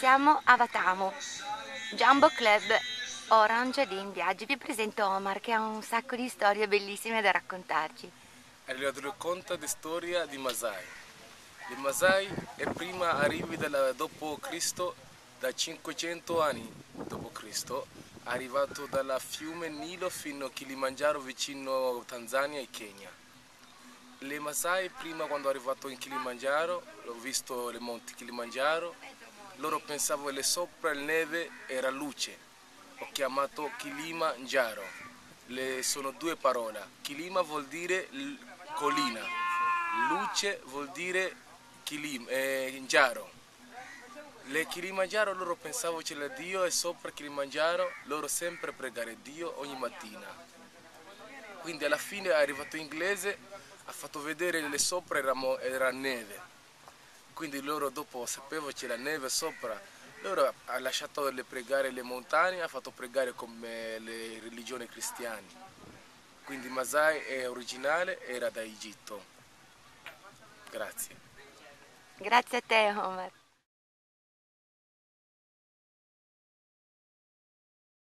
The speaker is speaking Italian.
Siamo a Vatamo, Jumbo Club Orange di In Viaggi. Vi presento Omar che ha un sacco di storie bellissime da raccontarci. Allora, racconta di storia di Masai. Il Masai è prima arrivi dalla, dopo Cristo, da 500 anni dopo Cristo, arrivato dal fiume Nilo fino a Kilimangiaro vicino Tanzania e Kenya. Le Masai prima quando è arrivato in Kilimangiaro, ho visto le monti Kilimangiaro, loro pensavano che sopra il neve era luce, ho chiamato Kilimangiaro, le, sono due parole, Kilima vuol dire collina, luce vuol dire Kilim, eh, Giaro. Le Kilimangiaro loro pensavano c'era Dio e sopra Kilimangiaro loro sempre pregare Dio ogni mattina. Quindi alla fine è arrivato inglese, ha fatto vedere le sopra era, era neve quindi loro dopo sapevano c'era neve sopra, loro ha lasciato le pregare le montagne, ha fatto pregare come le religioni cristiane. Quindi Masai è originale, era da Egitto. Grazie. Grazie a te Omar.